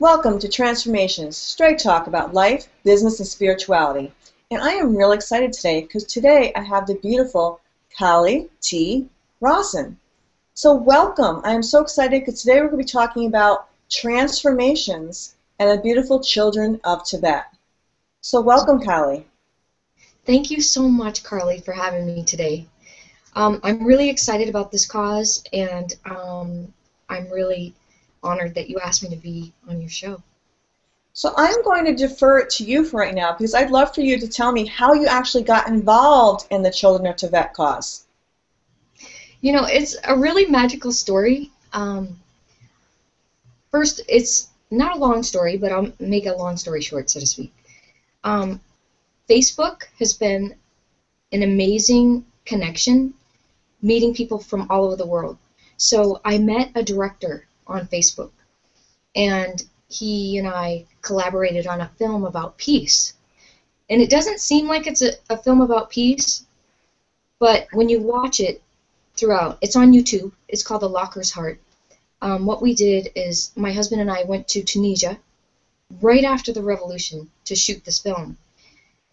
Welcome to Transformations, straight talk about life, business, and spirituality. And I am real excited today because today I have the beautiful Cali T. Rossen. So welcome. I am so excited because today we're going to be talking about transformations and the beautiful children of Tibet. So welcome, Cali. Thank you so much, Carly, for having me today. Um, I'm really excited about this cause, and um, I'm really honored that you asked me to be on your show. So I'm going to defer it to you for right now because I'd love for you to tell me how you actually got involved in the Children of Tibet cause. You know, it's a really magical story. Um, first, it's not a long story, but I'll make a long story short, so to speak. Um, Facebook has been an amazing connection, meeting people from all over the world. So I met a director on Facebook, and he and I collaborated on a film about peace. And it doesn't seem like it's a, a film about peace, but when you watch it throughout, it's on YouTube. It's called The Locker's Heart. Um, what we did is my husband and I went to Tunisia right after the revolution to shoot this film.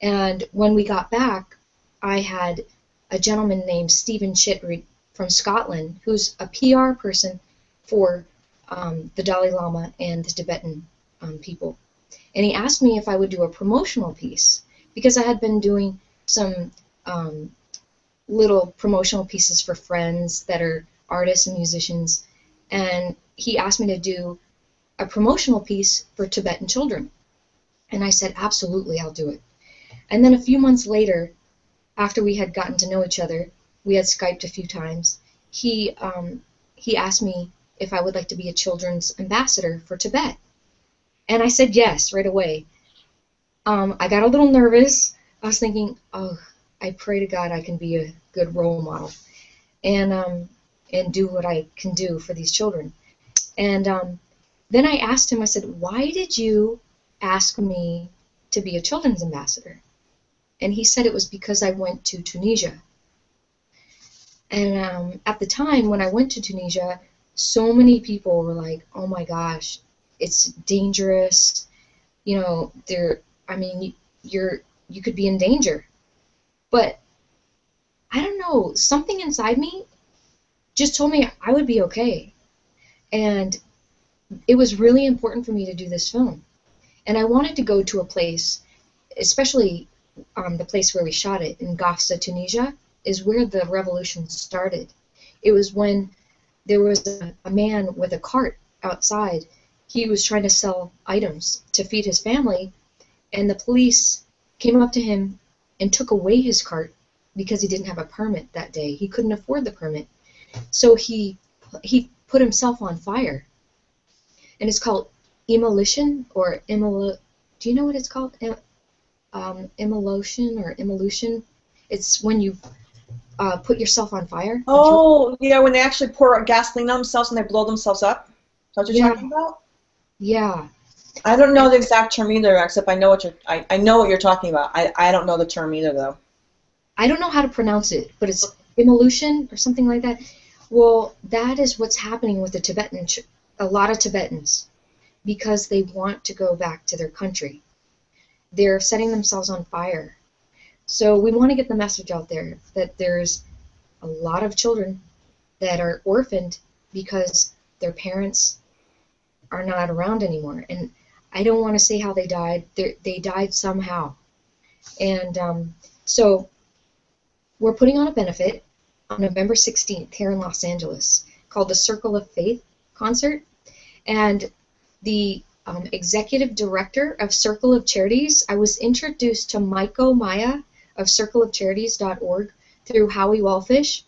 And when we got back, I had a gentleman named Stephen Chitry from Scotland, who's a PR person for um, the Dalai Lama and the Tibetan um, people. And he asked me if I would do a promotional piece because I had been doing some um, little promotional pieces for friends that are artists and musicians. And he asked me to do a promotional piece for Tibetan children. And I said, absolutely, I'll do it. And then a few months later, after we had gotten to know each other, we had Skyped a few times, he, um, he asked me if I would like to be a children's ambassador for Tibet. And I said yes right away. Um, I got a little nervous. I was thinking, oh, I pray to God I can be a good role model and, um, and do what I can do for these children. And um, then I asked him, I said, why did you ask me to be a children's ambassador? And he said it was because I went to Tunisia. And um, at the time when I went to Tunisia, so many people were like, "Oh my gosh, it's dangerous." You know, there. I mean, you're you could be in danger. But I don't know, something inside me just told me I would be okay. And it was really important for me to do this film. And I wanted to go to a place, especially um, the place where we shot it in Gafsa, Tunisia, is where the revolution started. It was when there was a, a man with a cart outside. He was trying to sell items to feed his family, and the police came up to him and took away his cart because he didn't have a permit that day. He couldn't afford the permit. So he he put himself on fire. And it's called immolation or immol do you know what it's called? Um, or immolution? It's when you uh, put yourself on fire. Oh, yeah, when they actually pour gasoline on themselves and they blow themselves up. Is that what you're Yeah. talking about? Yeah. I don't know the exact term either, except I know what you're. I, I know what you're talking about. I, I don't know the term either though. I don't know how to pronounce it, but it's immolution or something like that. Well, that is what's happening with the Tibetan, a lot of Tibetans, because they want to go back to their country. They're setting themselves on fire. So we want to get the message out there that there's a lot of children that are orphaned because their parents are not around anymore. And I don't want to say how they died. They they died somehow. And um, so we're putting on a benefit on November 16th here in Los Angeles called the Circle of Faith concert. And the um, executive director of Circle of Charities, I was introduced to Maiko Maya of circleofcharities.org through Howie Wallfish.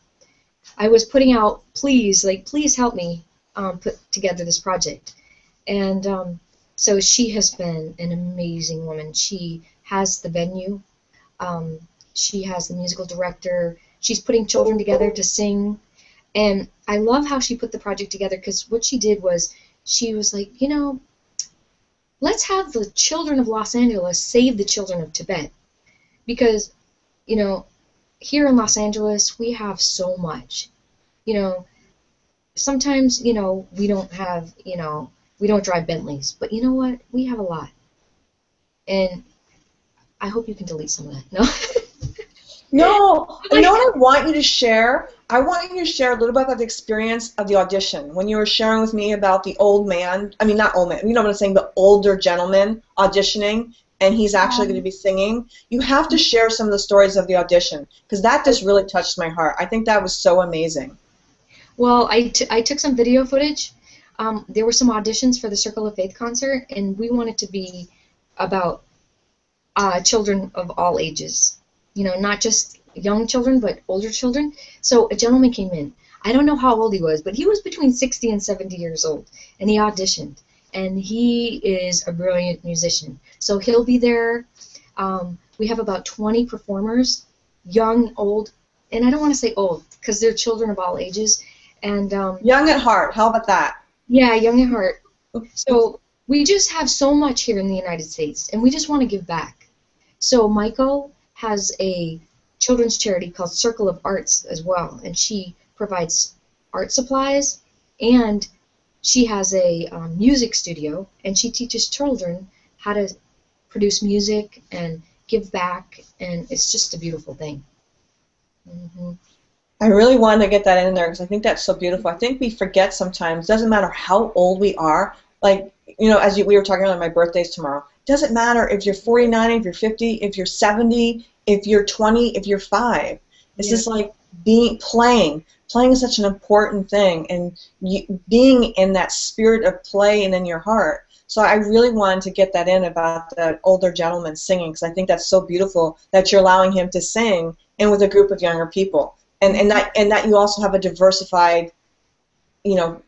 I was putting out, please, like, please help me um, put together this project. And um, so she has been an amazing woman. She has the venue. Um, she has the musical director. She's putting children together to sing. And I love how she put the project together because what she did was she was like, you know, let's have the children of Los Angeles save the children of Tibet. Because, you know, here in Los Angeles, we have so much. You know, sometimes, you know, we don't have, you know, we don't drive Bentleys, but you know what? We have a lot. And I hope you can delete some of that. No. no, you know what I want you to share? I want you to share a little bit about the experience of the audition. When you were sharing with me about the old man, I mean, not old man, you know what I'm saying, the older gentleman auditioning, and he's actually going to be singing. You have to share some of the stories of the audition because that just really touched my heart. I think that was so amazing. Well, I, I took some video footage. Um, there were some auditions for the Circle of Faith concert, and we wanted to be about uh, children of all ages. You know, not just young children, but older children. So a gentleman came in. I don't know how old he was, but he was between 60 and 70 years old, and he auditioned. And he is a brilliant musician. So he'll be there. Um, we have about 20 performers, young, old, and I don't want to say old because they're children of all ages. And um, young at heart. How about that? Yeah, young at heart. So we just have so much here in the United States, and we just want to give back. So Maiko has a children's charity called Circle of Arts as well, and she provides art supplies, and she has a um, music studio, and she teaches children how to produce music and give back, and it's just a beautiful thing. Mm-hmm. I really wanted to get that in there because I think that's so beautiful. I think we forget sometimes. Doesn't matter how old we are. Like you know, as you, we were talking about, my birthday's tomorrow. Doesn't matter if you're 49, if you're 50, if you're 70, if you're 20, if you're five. It's yeah. just like being playing. Playing is such an important thing, and you, being in that spirit of play and in your heart. So I really wanted to get that in about the older gentleman singing because I think that's so beautiful that you're allowing him to sing and with a group of younger people, and and that and that you also have a diversified, you know,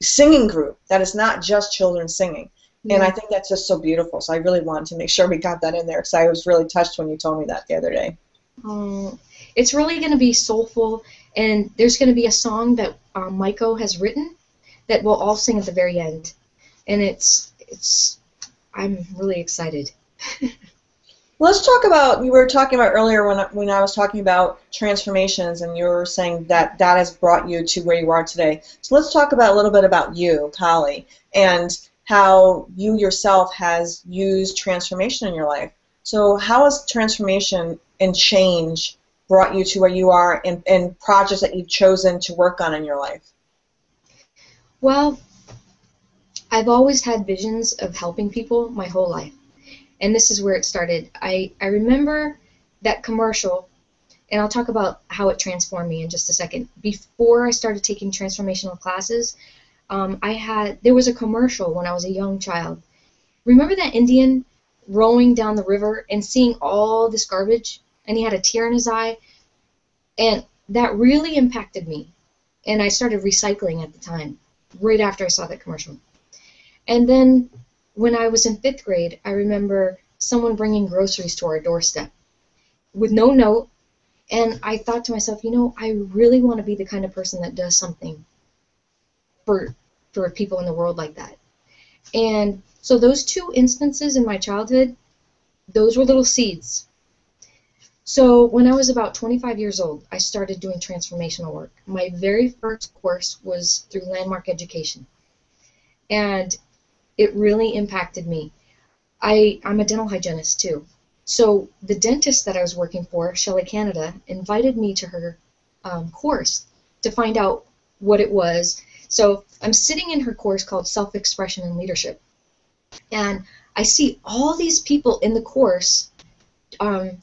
singing group that is not just children singing. And I think that's just so beautiful. So I really wanted to make sure we got that in there because I was really touched when you told me that the other day. Um, it's really going to be soulful, and there's going to be a song that um, Maiko has written that we'll all sing at the very end, and it's it's I'm really excited. Let's talk about you were talking about earlier when when I was talking about transformations and you were saying that that has brought you to where you are today. So let's talk about a little bit about you, Cali, and how you yourself has used transformation in your life. So how has transformation and change brought you to where you are and, and projects that you've chosen to work on in your life? Well, I've always had visions of helping people my whole life. And this is where it started. I, I remember that commercial, and I'll talk about how it transformed me in just a second. Before I started taking transformational classes, um, I had there was a commercial when I was a young child. Remember that Indian rowing down the river and seeing all this garbage, and he had a tear in his eye, and that really impacted me. And I started recycling at the time, right after I saw that commercial. And then when I was in fifth grade, I remember someone bringing groceries to our doorstep with no note. And I thought to myself, you know, I really want to be the kind of person that does something for for people in the world like that. And so those two instances in my childhood, those were little seeds. So when I was about 25 years old, I started doing transformational work. My very first course was through Landmark Education. And it really impacted me. I, I'm a dental hygienist too. So the dentist that I was working for, Shelley Canada, invited me to her um, course to find out what it was so I'm sitting in her course called Self Expression and Leadership. And I see all these people in the course um,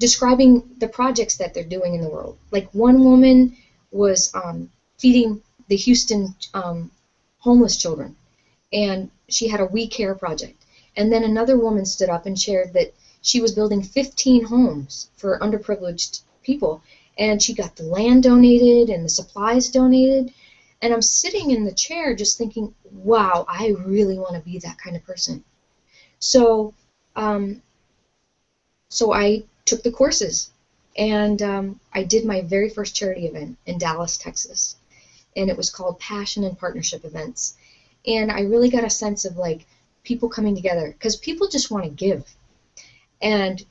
describing the projects that they're doing in the world. Like one woman was um, feeding the Houston um, homeless children, and she had a We Care project. And then another woman stood up and shared that she was building 15 homes for underprivileged people, and she got the land donated and the supplies donated, and I'm sitting in the chair just thinking, wow, I really want to be that kind of person. So, um, so I took the courses, and um, I did my very first charity event in Dallas, Texas, and it was called Passion and Partnership Events, and I really got a sense of like people coming together because people just want to give, and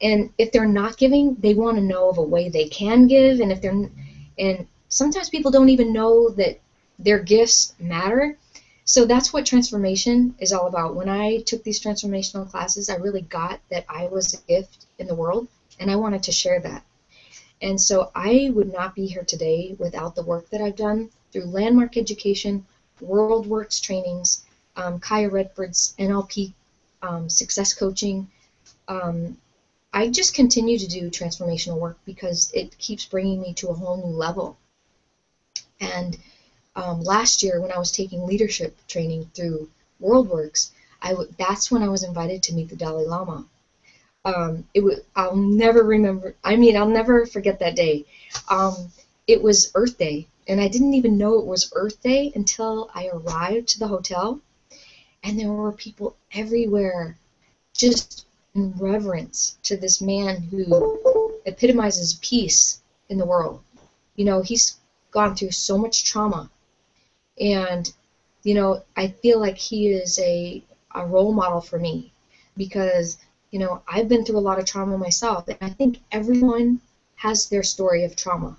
and if they're not giving, they want to know of a way they can give, and if they're and sometimes people don't even know that their gifts matter. so that's what transformation is all about. When I took these transformational classes, I really got that I was a gift in the world, and I wanted to share that. And so I would not be here today without the work that I've done through Landmark Education, WorldWorks trainings, um, Kaya Redford's NLP um, success coaching. Um, I just continue to do transformational work because it keeps bringing me to a whole new level. And um, last year, when I was taking leadership training through WorldWorks, I w- that's when I was invited to meet the Dalai Lama. Um, it w- I'll never remember. I mean, I'll never forget that day. Um, it was Earth Day, and I didn't even know it was Earth Day until I arrived to the hotel, and there were people everywhere, just in reverence to this man who epitomizes peace in the world. You know, he's gone through so much trauma. And you know i feel like he is a, a role model for me because you know i've been through a lot of trauma myself. And i think everyone has their story of trauma.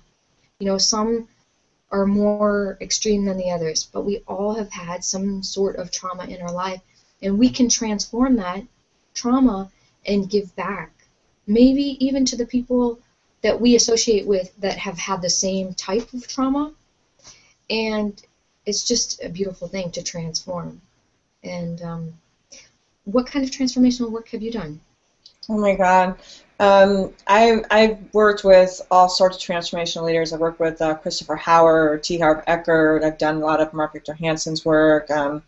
You know some are more extreme than the others but we all have had some sort of trauma in our life and we can transform that trauma and give back maybe even to the people that we associate with that have had the same type of trauma and it's just a beautiful thing to transform. And um, what kind of transformational work have you done? Oh my God. Um, I, I've worked with all sorts of transformational leaders. I've worked with uh, Christopher Howard, T. Harv Eker. I've done a lot of Mark Victor Hansen's work. Um,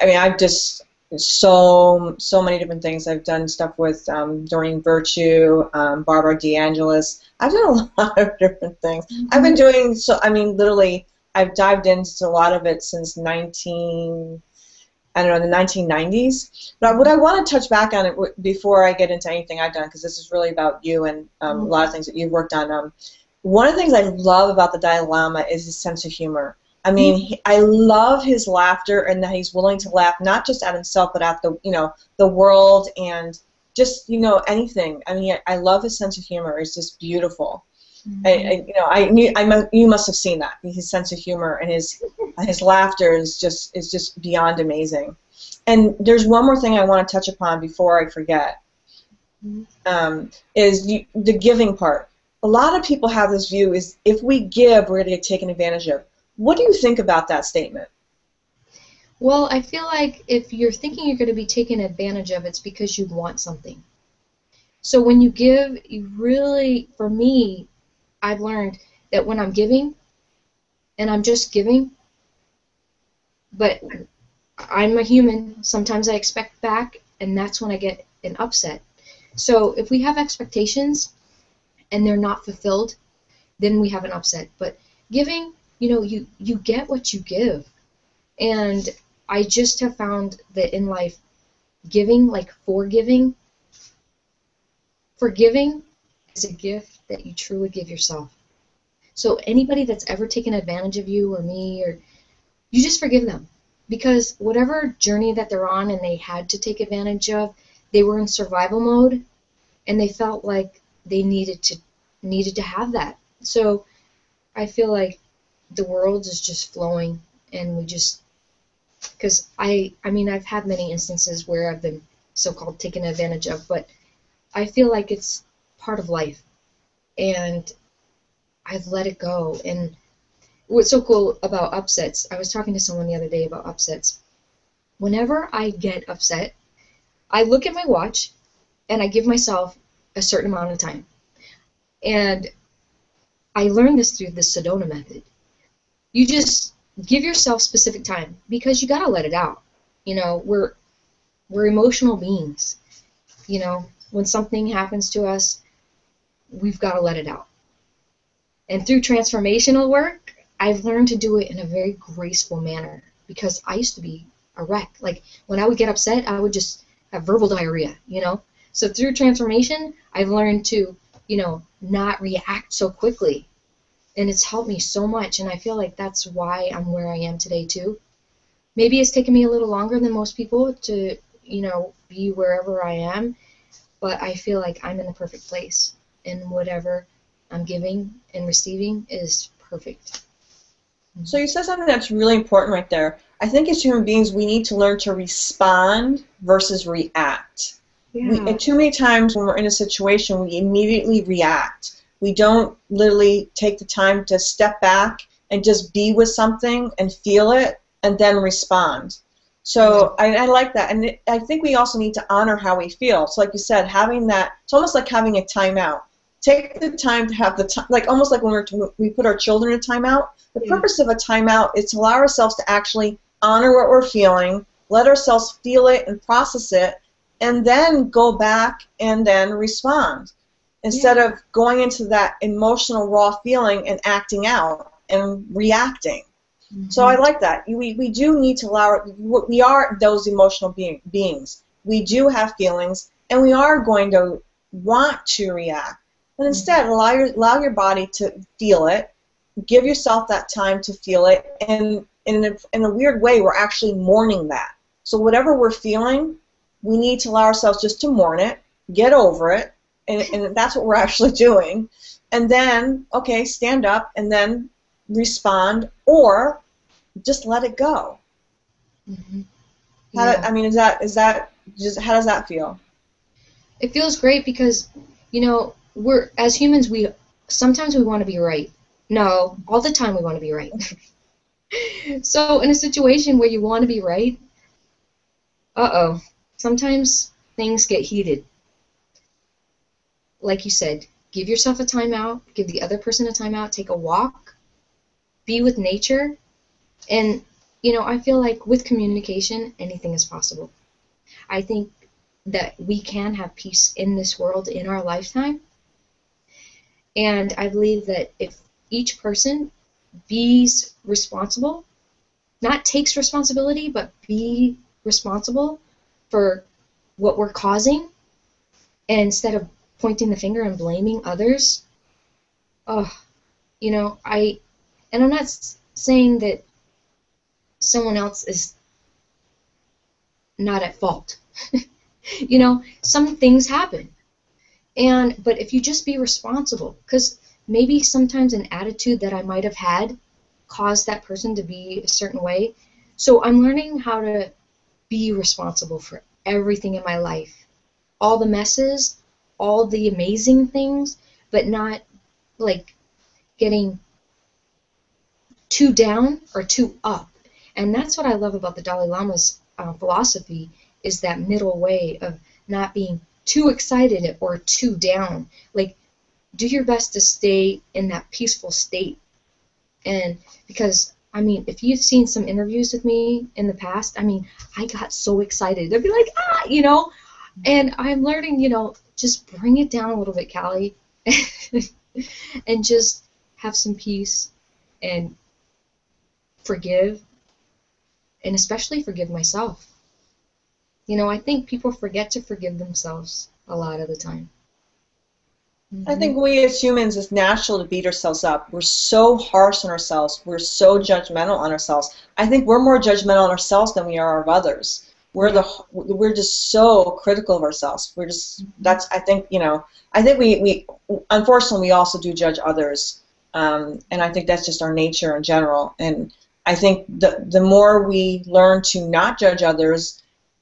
I mean, I've just so so many different things. I've done stuff with um, Doreen Virtue, um, Barbara DeAngelis. I've done a lot of different things. Mm-hmm. I've been doing so. I mean, literally I've dived into a lot of it since 19, I don't know, the 1990s. But what I want to touch back on it before I get into anything I've done, because this is really about you and um, a lot of things that you've worked on. Um, one of the things I love about the Dalai Lama is his sense of humor. I mean, mm-hmm. he, I love his laughter and that he's willing to laugh not just at himself but at the you know the world and just you know anything. I mean, I, I love his sense of humor. It's just beautiful. I, I, you know, I knew I you must have seen that. His sense of humor and his his laughter is just is just beyond amazing. And there's one more thing I want to touch upon before I forget. Um, is you, the giving part. A lot of people have this view: is if we give, we're going to get taken advantage of. What do you think about that statement? Well, I feel like if you're thinking you're going to be taken advantage of, it's because you want something. So when you give, you really, for me, I've learned that when I'm giving, and I'm just giving, but I'm a human. Sometimes I expect back, and that's when I get an upset. So if we have expectations and they're not fulfilled, then we have an upset. But giving, you know, you you get what you give, and I just have found that in life, giving, like forgiving, forgiving is a gift that you truly give yourself. So anybody that's ever taken advantage of you or me or you just forgive them because whatever journey that they're on and they had to take advantage of, they were in survival mode and they felt like they needed to needed to have that. So I feel like the world is just flowing and we just because I I mean I've had many instances where I've been so-called taken advantage of, but I feel like it's part of life and I've let it go. And what's so cool about upsets, I was talking to someone the other day about upsets. Whenever I get upset, I look at my watch and I give myself a certain amount of time. And I learned this through the Sedona method. You just give yourself specific time because you got to let it out. You know, we're we're emotional beings. You know, when something happens to us, we've got to let it out. And through transformational work, I've learned to do it in a very graceful manner because I used to be a wreck. Like when I would get upset, I would just have verbal diarrhea, you know? So through transformation, I've learned to, you know, not react so quickly. And it's helped me so much and I feel like that's why I'm where I am today too. Maybe it's taken me a little longer than most people to, you know, be wherever I am, but I feel like I'm in the perfect place and whatever I'm giving and receiving is perfect. So you said something that's really important right there. I think as human beings, we need to learn to respond versus react. Yeah. We, and too many times when we're in a situation, we immediately react. We don't literally take the time to step back and just be with something and feel it and then respond. So I, I like that, and I think we also need to honor how we feel. So, like you said, having that, it's almost like having a timeout. Take the time to have the time, like almost like when we're, we put our children in a timeout. The Yeah. purpose of a timeout is to allow ourselves to actually honor what we're feeling, let ourselves feel it and process it, and then go back and then respond instead of going into that emotional raw feeling and acting out and reacting. So I mm-hmm. like that. We, we do need to allow, we are those emotional being, beings. We do have feelings, and we are going to want to react. But instead, allow your, allow your body to feel it, give yourself that time to feel it, and in a, in a weird way, we're actually mourning that. So whatever we're feeling, we need to allow ourselves just to mourn it, get over it, and, and that's what we're actually doing. And then, okay, stand up, and then respond, or just let it go. Mhm. How Yeah. do, I mean, is that is that just how does that feel? it feels great because you know we're as humans we sometimes we want to be right. No all the time we want to be right. So in a situation where you want to be right uh-oh sometimes things get heated. Like you said give yourself a timeout give the other person a timeout take a walk be with nature and you know i feel like with communication anything is possible. I think that we can have peace in this world in our lifetime. And I believe that if each person be's responsible, not takes responsibility, but be responsible for what we're causing, and instead of pointing the finger and blaming others, oh, you know, I, and I'm not saying that someone else is not at fault. you know, some things happen. And but if you just be responsible, because maybe sometimes an attitude that I might have had caused that person to be a certain way. So I'm learning how to be responsible for everything in my life. All the messes, all the amazing things, but not like getting too down or too up. And that's what I love about the Dalai Lama's uh, philosophy is that middle way of not being too excited or too down. Like, do your best to stay in that peaceful state. And because, I mean, if you've seen some interviews with me in the past, I mean, I got so excited. They'd be like, ah, you know, and I'm learning, you know, just bring it down a little bit, Cali, and just have some peace and forgive, and especially forgive myself. You know, I think people forget to forgive themselves a lot of the time. I think we as humans, it's natural to beat ourselves up. We're so harsh on ourselves. We're so judgmental on ourselves. I think we're more judgmental on ourselves than we are of others. We're the we're just so critical of ourselves. We're just that's I think you know I think we we unfortunately we also do judge others, um, and I think that's just our nature in general. And I think the the more we learn to not judge others,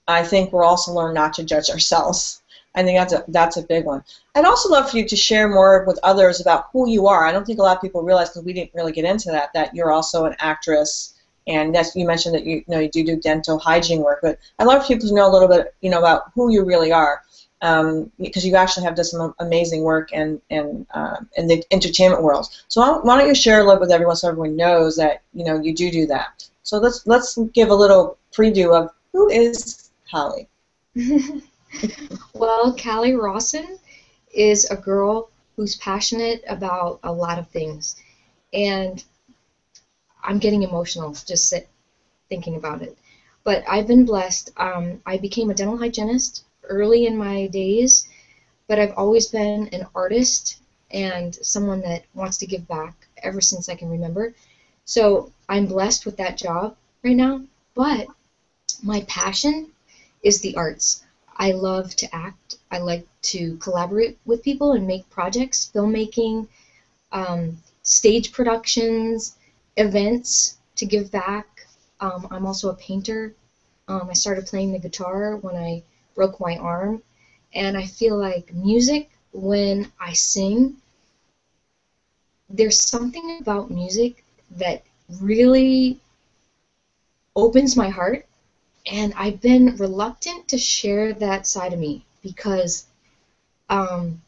I think we're also learn not to judge ourselves. I think that's a that's a big one. I'd also love for you to share more with others about who you are. I don't think a lot of people realize because we didn't really get into that that you're also an actress, and that's you mentioned that you, you know you do do dental hygiene work. But I'd love for people to know a little bit you know about who you really are, um, because you actually have done some amazing work in in uh, in the entertainment world. So why why don't you share a little with everyone so everyone knows that you know you do do that. So let's let's give a little preview of who is Well, Cali Rossen is a girl who's passionate about a lot of things. And I'm getting emotional just sit, thinking about it. But I've been blessed. Um, I became a dental hygienist early in my days, but I've always been an artist and someone that wants to give back ever since I can remember. So I'm blessed with that job right now. But my passion is the arts. I love to act. I like to collaborate with people and make projects, filmmaking, um, stage productions, events to give back. Um, I'm also a painter. Um, I started playing the guitar when I broke my arm, and I feel like music when I sing. There's something about music that really opens my heart, and I've been reluctant to share that side of me because um,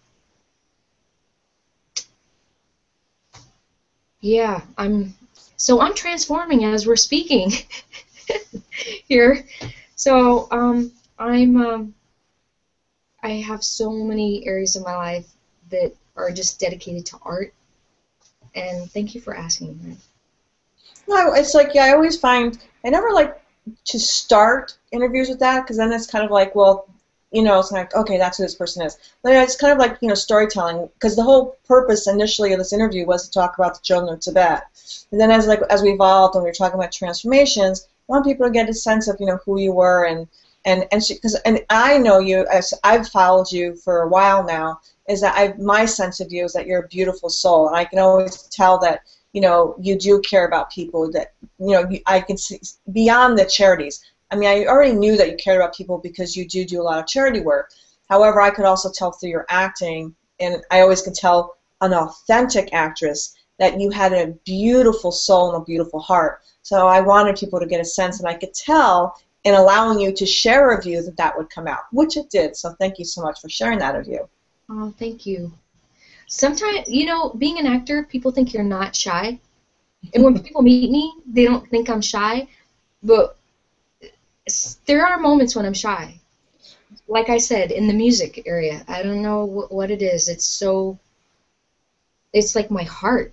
yeah, I'm so I'm transforming as we're speaking here. So um, I'm um, I have so many areas of my life that are just dedicated to art, and thank you for asking that. No, it's like yeah, I always find I never like to start interviews with that because then it's kind of like well you know, it's like, okay, that's who this person is. But it's kind of like, you know, storytelling, because the whole purpose initially of this interview was to talk about the children of Tibet. And then as like as we evolved and we were talking about transformations, I want people to get a sense of, you know, who you were and and and because and I know you as I've followed you for a while now, is that I my sense of you is that you're a beautiful soul, and I can always tell that you know you do care about people that you know I can see beyond the charities I mean, I already knew that you cared about people because you do do a lot of charity work. However, I could also tell through your acting, and I always could tell an authentic actress that you had a beautiful soul and a beautiful heart. So I wanted people to get a sense, and I could tell in allowing you to share a view that that would come out, which it did. So thank you so much for sharing that of you. Oh, thank you. Sometimes, you know, being an actor, people think you're not shy. And when people meet me, they don't think I'm shy. But there are moments when I'm shy. Like I said, in the music area, I don't know wh- what it is. It's so. It's like my heart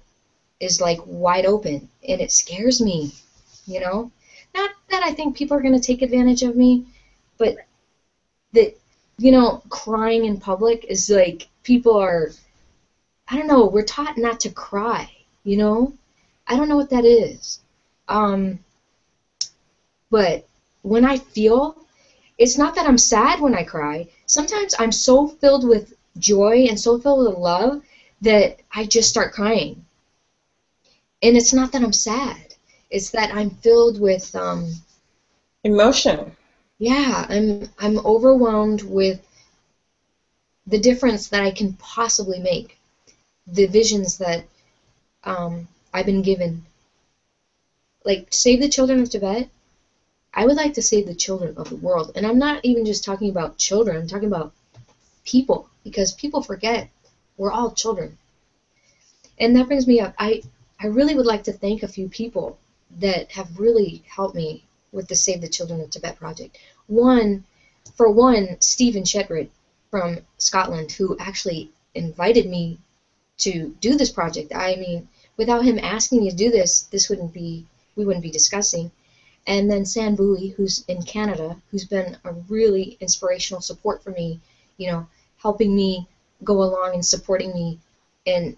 is like wide open, and it scares me. You know, not that I think people are going to take advantage of me, but that you know, crying in public is like people are. I don't know. We're taught not to cry. You know, I don't know what that is. Um, but when I feel, it's not that I'm sad when I cry. Sometimes I'm so filled with joy and so filled with love that I just start crying. And it's not that I'm sad. It's that I'm filled with um, emotion. Yeah, I'm I'm overwhelmed with the difference that I can possibly make, the visions that um, I've been given. Like save the children of Tibet I would like to save the children of the world. And I'm not even just talking about children, I'm talking about people, because people forget we're all children. And that brings me up. I, I really would like to thank a few people that have really helped me with the Save the Children of Tibet project. One, for one, Stephen Shetred from Scotland, who actually invited me to do this project. I mean, without him asking me to do this, this wouldn't be we wouldn't be discussing and then San Bowie, who's in Canada, who's been a really inspirational support for me, you know, helping me go along and supporting me and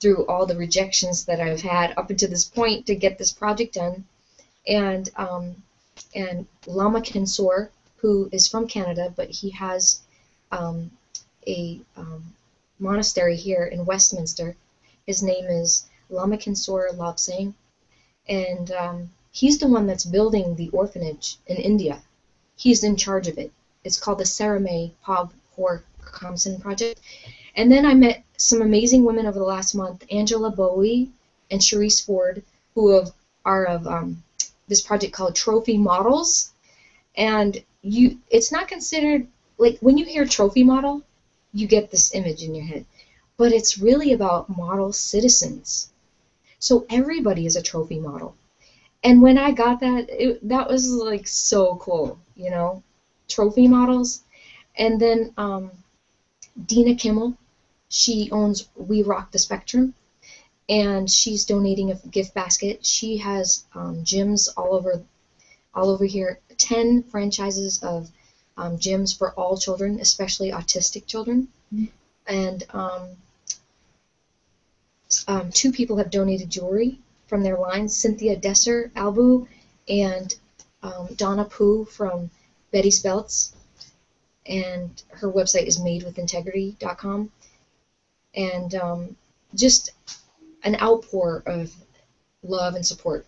through all the rejections that I've had up until this point to get this project done, and um, and Lama Kinsor, who is from Canada, but he has um, a um, monastery here in Westminster. His name is Lama Kinsor Lobsang, and um, He's the one that's building the orphanage in India. He's in charge of it. It's called the Saramay Pab Hor Kamsen project. And then I met some amazing women over the last month, Angela Bowie and Cherise Ford, who have, are of um, this project called Trophy Models. And you, it's not considered like when you hear trophy model, you get this image in your head, but it's really about model citizens. So everybody is a trophy model and when I got that, it, that was like so cool, you know, trophy models. And then um, Dina Kimmel, she owns We Rock the Spectrum, and she's donating a gift basket. She has um, gyms all over, all over here. Ten franchises of um, gyms for all children, especially autistic children. Mm-hmm. And um, um, two people have donated jewelry from their lines, Cynthia Desser Albu and um, Donna Pooh from Betty's Belts. And her website is madewithintegrity.com. And um, just an outpour of love and support,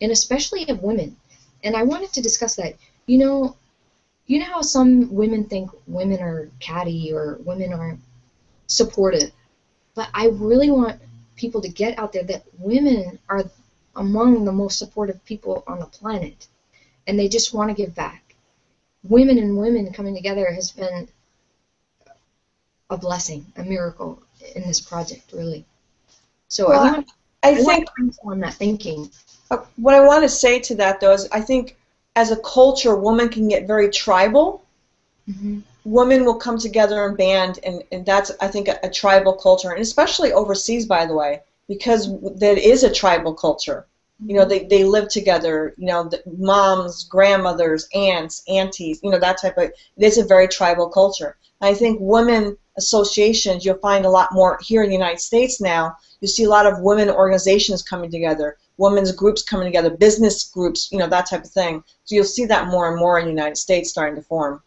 and especially of women. And I wanted to discuss that. You know, you know how some women think women are catty or women aren't supportive. But I really want people to get out there that women are among the most supportive people on the planet. And they just want to give back. Women and women coming together has been a blessing, a miracle in this project, really. So Well, I want, I I want think to on that thinking. uh, what I want to say to that though is I think as a culture, women can get very tribal. hmm Women will come together and band, and, and that's I think a, a tribal culture, and especially overseas, by the way, because that is a tribal culture. You know, they, they live together. You know, the moms, grandmothers, aunts, aunties. You know, that type of. It is a very tribal culture. I think women associations you'll find a lot more here in the United States now. You see a lot of women organizations coming together, women's groups coming together, business groups. You know, that type of thing. So you'll see that more and more in the United States starting to form.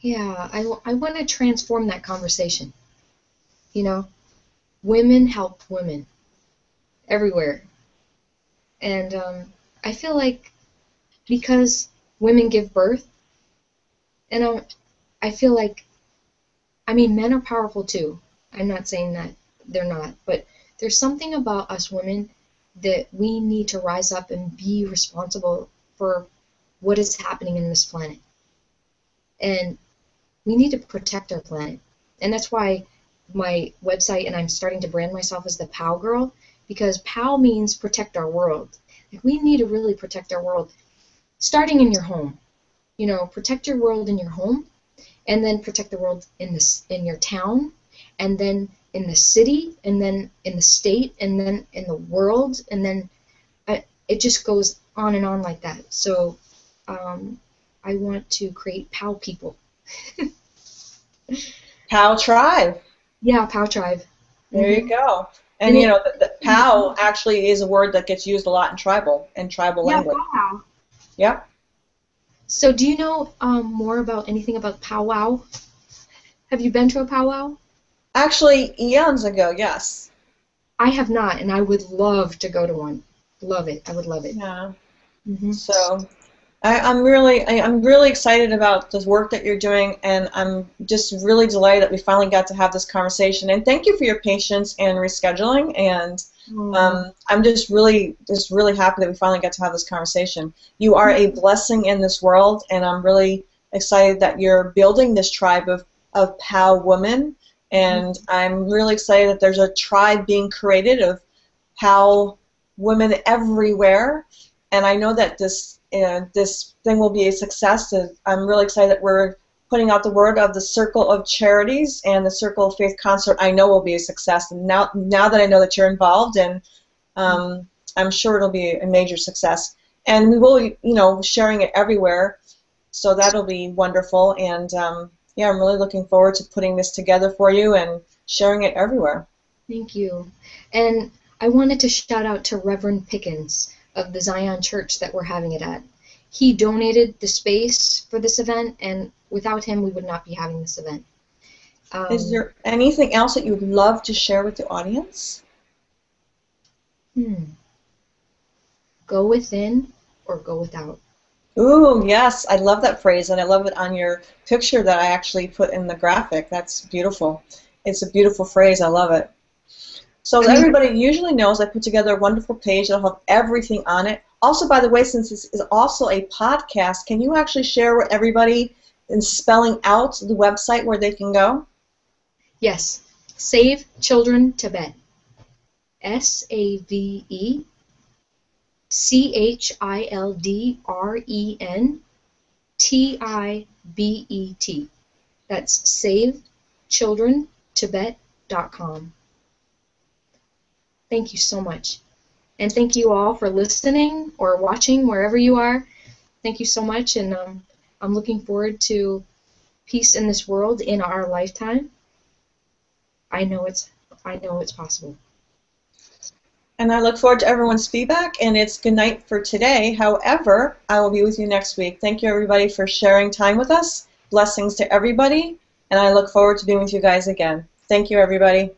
Yeah, I, I want to transform that conversation. You know, women help women everywhere. And um, I feel like because women give birth, and um, I feel like, I mean, men are powerful too. I'm not saying that they're not, but there's something about us women that we need to rise up and be responsible for what is happening in this planet. And we need to protect our planet. And that's why my website and I'm starting to brand myself as the POW girl because POW means protect our world. Like we need to really protect our world starting in your home. You know, protect your world in your home and then protect the world in this in your town and then in the city and then in the state and then in the world and then I, it just goes on and on like that. So um, I want to create POW people. POW tribe. Yeah, POW tribe. There you go. And And you it- know, the, the POW actually is a word that gets used a lot in tribal in tribal language. Yeah, language. wow. Yep. So, do you know um, more about anything about powwow? Have you been to a powwow? Actually, eons ago, yes. I have not, and I would love to go to one. Love it. I would love it. Yeah. hmm So, I, I'm really, I, I'm really excited about this work that you're doing, and I'm just really delighted that we finally got to have this conversation. And thank you for your patience and rescheduling. And um, I'm just really, just really happy that we finally got to have this conversation. You are a blessing in this world, and I'm really excited that you're building this tribe of, of POW women. And I'm really excited that there's a tribe being created of how women everywhere. And I know that this uh, this thing will be a success. And I'm really excited that we're putting out the word of the Circle of Charities and the Circle of Faith concert. I know will be a success. And now, now that I know that you're involved, and um, I'm sure it'll be a major success. And we will, you know, sharing it everywhere. So that'll be wonderful. And um, yeah, I'm really looking forward to putting this together for you and sharing it everywhere. Thank you. And I wanted to shout out to Reverend Pickens of the Zion Church that we're having it at. He donated the space for this event, and without him, we would not be having this event. Um, Is there anything else that you would love to share with the audience? hmm. Go within or go without. Ooh, yes, I love that phrase, and I love it on your picture that I actually put in the graphic. That's beautiful. It's a beautiful phrase. I love it. So everybody usually knows, I put together a wonderful page that'll have everything on it. Also, by the way, since this is also a podcast, can you actually share with everybody in spelling out the website where they can go? Yes, Save Children Tibet. S A V E C H I L D R E N T I B E T. That's SaveChildrenTibet.com. Thank you so much. And thank you all for listening or watching wherever you are. Thank you so much, and um, I'm looking forward to peace in this world in our lifetime. I know it's I know it's possible. And I look forward to everyone's feedback, and it's good night for today. However, I will be with you next week. Thank you, everybody, for sharing time with us. Blessings to everybody, and I look forward to being with you guys again. Thank you, everybody.